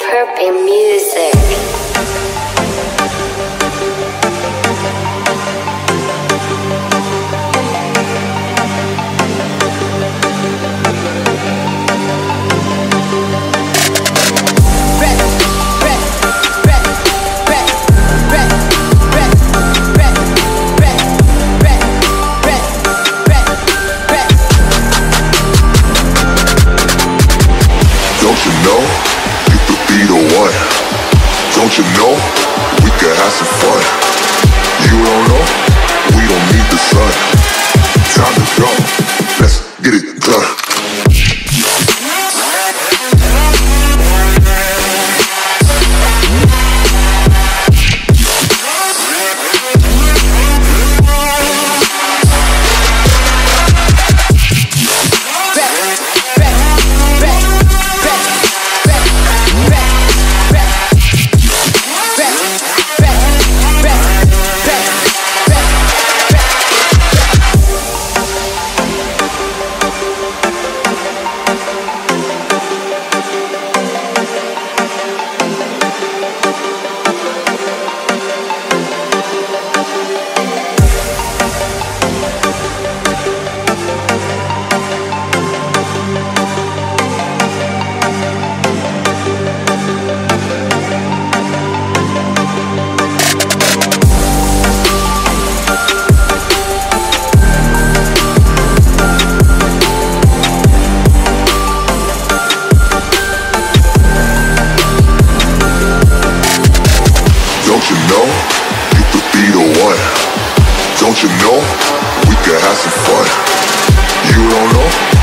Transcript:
Purple music. Know you could be the one? Don't you know we could have some fun? You know we could have some fun? You don't know?